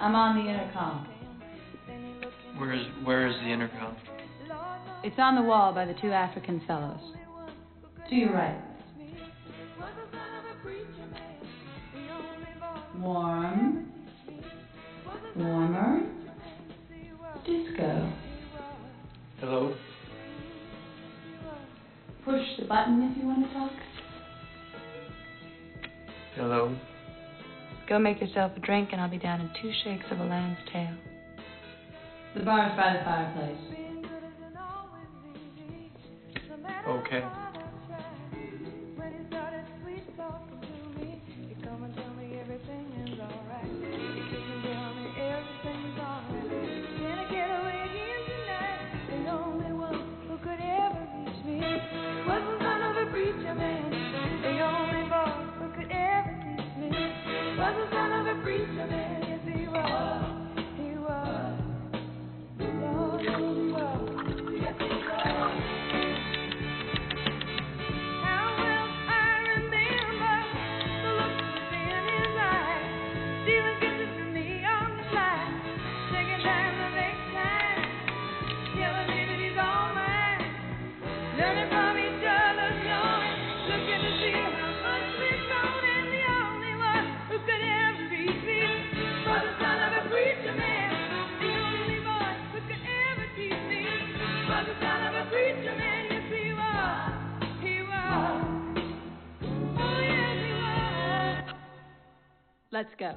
I'm on the intercom. Where is where is the intercom? It's on the wall by the two African fellows. To your right. Warm. Warmer. Disco. Hello? Push the button if you want to talk. Hello? Go make yourself a drink, and I'll be down in two shakes of a lamb's tail. The bar is by the fireplace. Okay. Let's go.